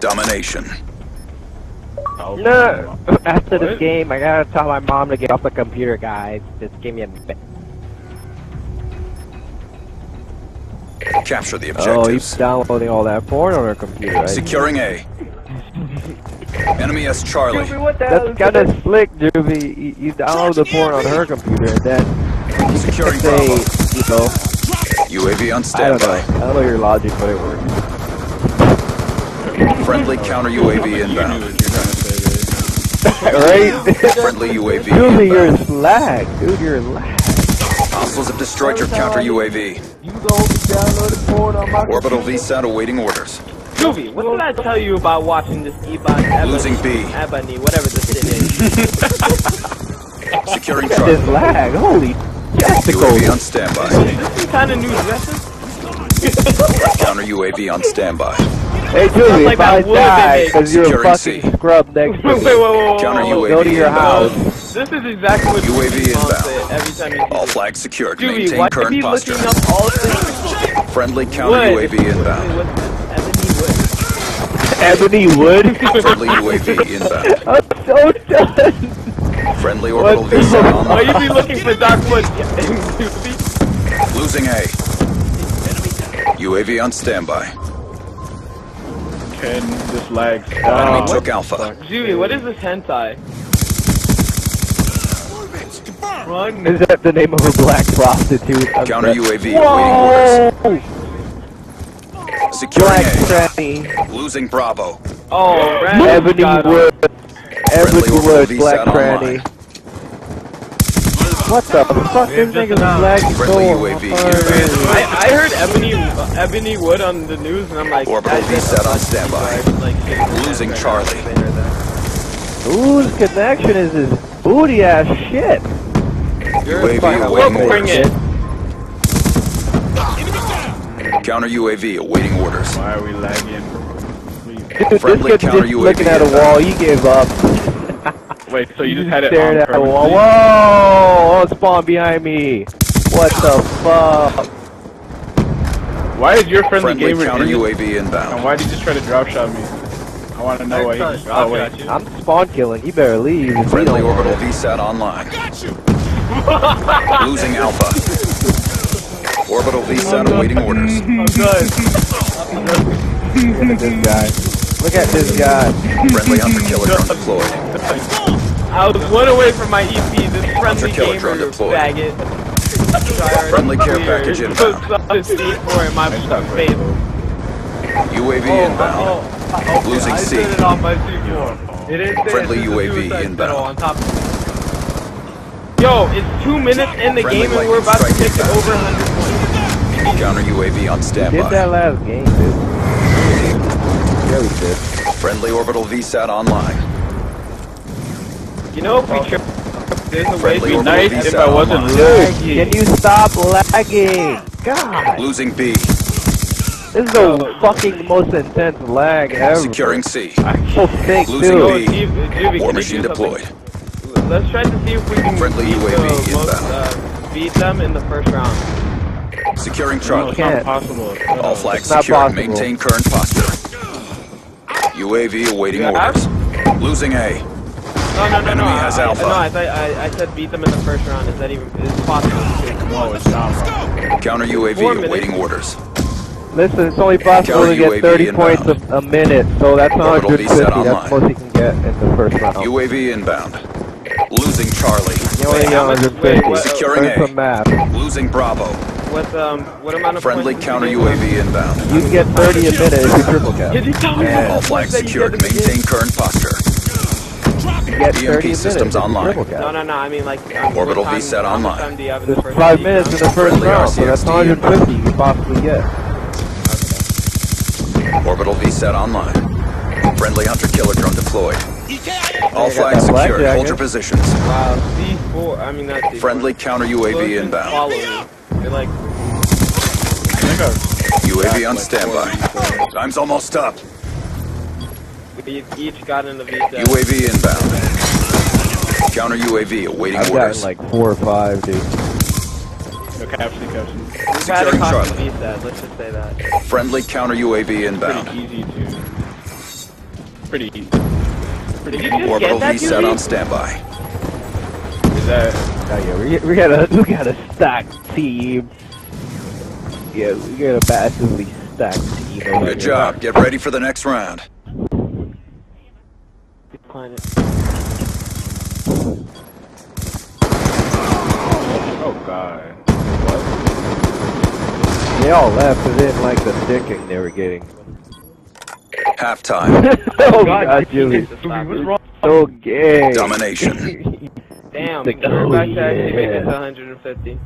Domination. No! After this game, I gotta tell my mom to get off the computer, guys. Just give me a minute. Capture the Oh, he's downloading all that porn on her computer, right? Securing A. Enemy S Charlie. what the That's kinda slick, Juvie. You, you download the porn on her computer and then Securing say, Bravo. you know, UAV on I don't know. standby. I don't know your logic, but it works. Friendly counter UAV inbound. you were gonna say, right? Friendly UAV Juvie, you're inbound. slag. Dude, you're lag. Hostiles have destroyed your counter UAV. You go download the porn on my Orbital VSAT awaiting orders. Juvie, what did I tell you about watching this Ebon Ebony, Losing B. Ebony, whatever this shit is? Securing Look at this Charlie. lag. Holy UAV on standby. this Some kind of new dresses? Counter UAV on standby. Hey, Juvie, like if I die because you're a Securing fucking C. scrub next to me, wait, wait, wait, Counter wait, wait. go to your house. This is exactly what UAV Juvie inbound. every time you All flags secured. Juvie, Maintain why current be posture. up all things? Friendly counter Wood. UAV inbound. Wait, what's? Ebony Wood. Friendly UAV inbound. I'm so done. Friendly orbital What the- VSAT Why you be looking for Dark Wood? Losing A. UAV on standby. Ken, this lags. Enemy Oh, took Alpha. Juvie, what is this hentai? Run. Is that the name of a black prostitute? I'm Counter sorry. UAV awaiting Whoa! orders. Securing Black A. tranny. Losing Bravo. Oh, Brandon Ebony got. Wood. Ebony orbital Wood, black VSAT online. tranny. What the fuck? This nigga's lagging Friendly so UAV I, I heard Ebony uh, Ebony Wood on the news, and I'm like, Orbital that shit on standby. like, Losing Charlie. when I heard that. Whose connection is this booty ass shit? UAV fucking awaiting Look, bring orders. it. Counter UAV awaiting orders. Why are we lagging? Dude, Friendly this kid's just looking at a wall. He gave up. Wait, so you just had it stared on at the wall. Whoa! Oh, spawn behind me. What the fuck? Why is your friendly, Friendly gamer counter in it? UAV And why did you just try to drop shot me? I want to know why he. Oh wait. I'm spawn killing. You better leave. if Friendly don't want orbital it. VSAT online. Losing Alpha. Orbital VSAT awaiting orders. I'm good. Look at this guy. Look at this guy. Friendly hunter killer drone deployed. I was one away from my EP. This friendly killer gamer drone deployed. faggot. Friendly care package Put inbound. something to eat for in my face. UAV Oh, inbound. oh, oh okay, Losing I C. turned it off my C4. It Friendly it's UAV suicide inbound. On top. of Yo, it's two minutes in the Friendly game and we're about to lightning take it over 100 points. Counter UAV on standby. Did that last game, dude. Yeah, we did. Friendly orbital VSAT online. You know, if we try, there's a way Friendly we Nice VSAT if I wasn't online. lagging. Can you stop lagging? God, Losing B. this is the fucking most intense lag ever. Securing C. So thick, Losing too. Yo, B. Steve, Jimmy, can War machine deployed. Let's try to see if we can Friendly beat, UAV the most, uh, beat them in the first round. Securing No, Charlie. it's not possible. All flags not secured. possible. Maintain current posture. UAV awaiting Yeah. orders. Losing A. No, no, no, no. Enemy I, has I, Alpha. no, I, thought, I, I said beat them in the first round. Is that even is possible? No, it's not. Counter UAV awaiting orders. Listen, it's only possible to get 30 inbound. points a, a minute, so that's Orbital 150. VSAT That's online. the most you can get in the first round. UAV inbound. Losing Charlie. You only get how much- 150. Securing Learn A. some math. Losing Bravo. What um, what amount of Friendly counter did? UAV inbound. You can get 30 a minute if you triple cap. Did you tell me Yeah. how All much flags that you secured. get in the game? Maintain current posture. You get EMP systems online. No, no, no. I mean like um, Orbital what time, VSAT how online. time do you have in the There's first five beat minutes in the first round, so that's 150 you possibly get. Orbital VSAT online. Friendly hunter killer drone deployed. All flags got secured. Hold your positions. Wow, C4. I mean not C4. Friendly counter UAV Close and inbound. Follow me. They're like, I think I UAV on standby. Time's almost up. we each got in the VSAT. UAV inbound. Counter UAV awaiting I've gotten like four or five, dude. No, caption, caption. We've had a copy Charlie. VSAT. Let's just say that. Friendly counter UAV inbound. Pretty easy to. pretty, easy. pretty. Did you just Orbital get that, reset on standby. Is that? Oh yeah, we, we got a we got a stacked team. Yeah, we got a massively stacked team. Good here. job. Get ready for the next round. Decline it. Oh God. What? They all left because they didn't like the sticking they were getting. Halftime. oh God, God, you Julie, need to stop. What's wrong? so gay. Domination. Damn, Like, we're oh, back to actually make it to 150.